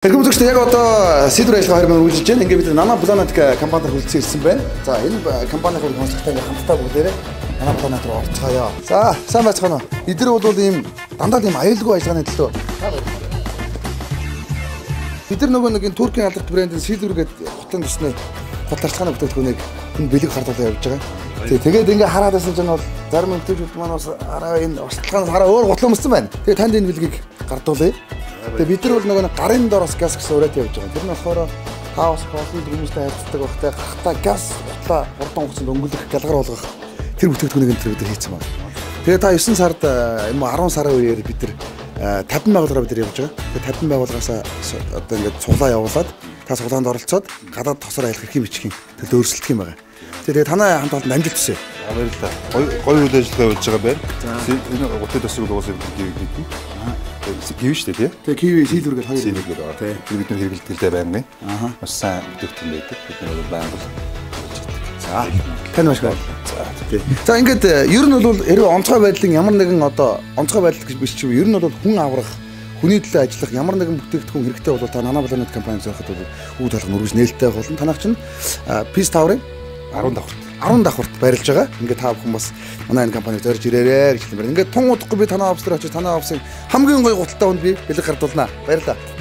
Хэрхэм зөвчтэй яг одоо сэтэр ажиллагаа хэрэг үргэлжлэж байна. Ингээд бид Nana Planet компанид хүрэлцэн ирсэн байна. За энэ компанийн хүрэл сонсогтой ингээд хамтдаа бүгдээрээ Nana Planet руу орцгоё. За сайн байцгаана уу? Эдгээр бол ийм дандаа ийм аюулгүй ажиллагааны төлөө бид нар нөгөө нэг энэ Туркийн алдарт брэндийн Silver гэдэг хотын төсний хотарчлагын бүтээгдэхүүнийг энэ бэлэг хардуулаа явж байгаа. Тий, тэгээд ингээ хараад байсан чинь бол зарим мэдээж маань бас араа энэ ослогоноос хараа өөр гутлаа өмсөн байна. Тэгээд танд энэ бэлгийг гардуулъя. Тэгээ бид нар бол нөгөө гарын доороос газ гэсэн урайтай явж байгаа. Тэр нь болохоор таавс олон хүмүүстэй харьцдаг багтай гарахтаа газ утлаа хурдан хугацаанд өнгөлөх галгаар болгох тэр бүтээгдэхүүнийг энэ бид нар хийсэн байна. Тэгээ та 9 сард юм уу 10 сарын үеэр бид нар 50 байгууллагаар бид нар явж байгаа. Тэгээ 50 байгууллагаас одоо ингээд цуглаа явуулаад та цуглаанд оролцоод гадаад тосоор аялах эрхийн бичгийн төлөө өөрсөлдөх юм байгаа. Тэгээ танай хамт олонд амжилт хүсье. Баярлалаа. Гой үйл ажиллагаа явуулж байгаа байна. Энэ гутад төсөв уусаа гэдэг. Киви шүү дээ тий. Тэгээ киви силвэр гэж хоёр гэдэг. Тий. Тэр бид нар хэрэглэлтэй байна. Аа. Бас сайн бүтээгдэхүүн байдаг. Бид нар байнга За тань маш гоё. За. За ингээд ер нь бол хэрвээ онцгой байдлын ямар нэгэн одоо онцгой байдал гэж биш ч ер нь бол хүн аврах хүний төлөө ажиллах ямар нэгэн бүтээгдэхүүн хэрэгтэй бол та Nana Planet компани зөөхөд бол үйл ажиллагаа үргэлж нээлттэй болно. Танах чинь Peace Tower-ын 10 давхарт 10 давхарт байрлаж байгаа. Ингээд та бүхэн бас манай энэ компаниг зорж ирээрэй гэж хэлмээр. Ингээд тун удахгүй би танай офс дээр очиж танай офсын хамгийн гоё гуталтай хүнд би бэлэг гардуулнаа. Баярлалаа.